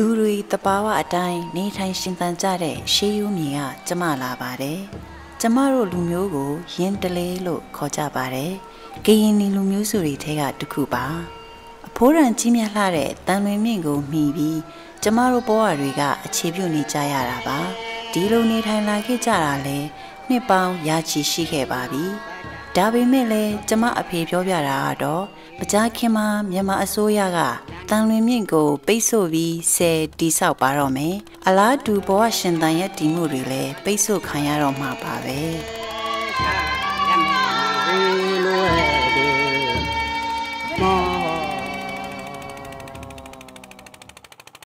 လူတွေတဘာဝအတိုင်းနေထိုင်ရှင်သန်ကြတဲ့ရှေးရိုးမြေကကျမလာပါတယ်ကျမတို့လူမျိုးကိုယင်းတလေးလို့ခေါ်ကြပါတယ်ကရင်နီလူမျိုးစုတွေထဲကတစ်ခုပါအဖိုးရန်ကြီးမြတ်လှတဲ့တန်လွင်မြင့်ကိုမှီပြီးကျမတို့ဘဝတွေက အခြေပြုနေကြရတာပါဒီလိုနေထိုင်လာခဲ့ကြတာလဲနှစ်ပေါင်းရာချီရှိခဲ့ပါပြီဒါပေမဲ့လည်းကျမအဖေပြောပြတာကတော့မကြခင်မှာမြန်မာအစိုးရက တန်လွင်မြင့်ကို ပိတ်ဆို့ပြီးဆယ်တိဆောက်ပါတော့မယ်။အလားတူဘဝရှင်တန်ရဲ့တည်မှုတွေလည်းပိတ်ဆို့ခံရတော့မှာပါပဲ။妈。